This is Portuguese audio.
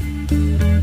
Música